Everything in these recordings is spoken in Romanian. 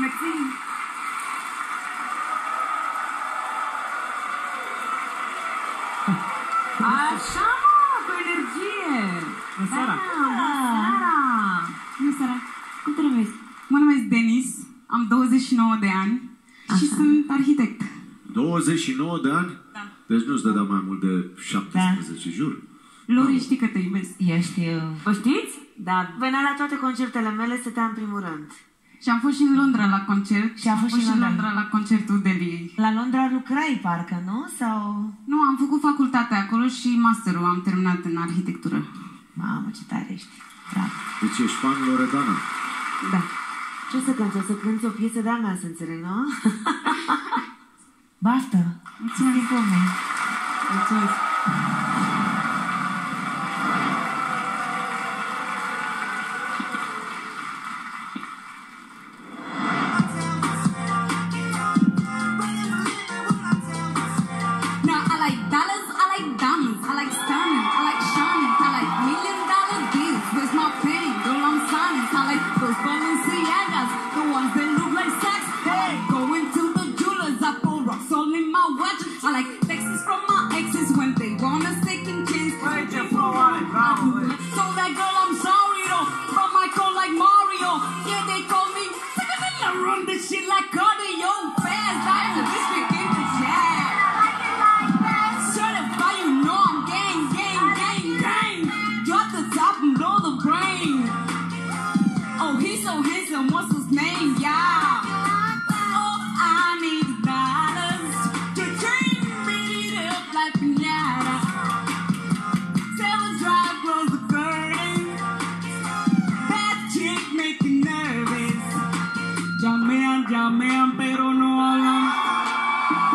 Mersi. Așa, mă, cu energie. Bună seara. Da, bună seara. Bună seara. Cum te numești? Mă numesc Denis, am 29 de ani și sunt arhitect. 29 de ani? Da. Deci nu-ți dădea mai mult de 17, jur. Lori, știi că te iubesc. Ești... O știți? Da, venea la toate concertele mele, stătea în primul rând. Și am fost și în Londra la concert. Și am fost și în în Londra. Londra la concertul de ei. La Londra lucrai, parcă, nu? Sau... Nu, am făcut facultatea acolo și masterul am terminat în arhitectură. Mamă, ce tare ești. Bravo. Deci ești fan Loredana. Da. Ce o să cânti? O să cânti o piesă de-a mea, să înțeleg, nu? Baftă! Mulțumesc. Cum Mulțumesc.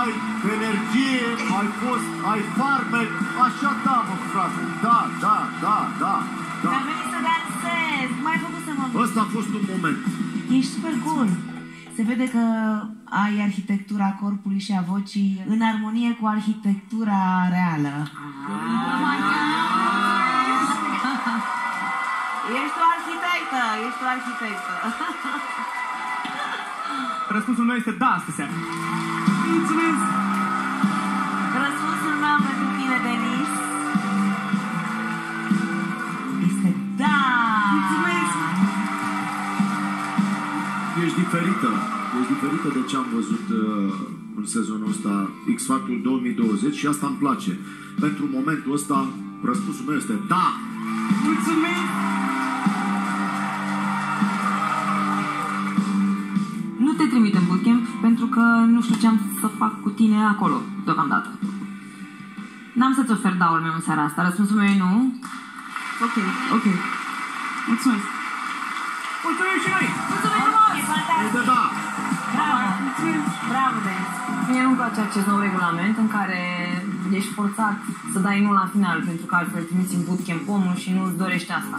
ai energie, ai fost, ai farmec, așa da, mă, frate, da, da, da, da, da. Am venit să dansez. Mai făcut să mă Ăsta a fost un moment. Ești super cool. Se vede că ai arhitectura corpului și a vocii în armonie cu arhitectura reală. Ești o arhitectă, ești o arhitectă. Răspunsul meu este da, astă seară. Mulțumesc. Răspunsul meu pentru tine, Denis, este da! Mulțumesc. Ești diferită. Ești diferită de ce am văzut uh, în sezonul ăsta X Factor 2020 și asta îmi place. Pentru momentul ăsta, răspunsul meu este da! Fac cu tine acolo, deocamdată. N-am să-ți ofer daul meu în seara asta. Răspunsul meu e nu. Ok, ok. Mulțumesc. Mulțumim și noi! Mulțumesc frumos! E E fantastic! de da! Bravo! Bravo, Denis! Mie nu-mi place acest nou regulament în care ești forțat să dai nu la final pentru că altfel trimiți în bootcamp omul și nu-ți dorește asta.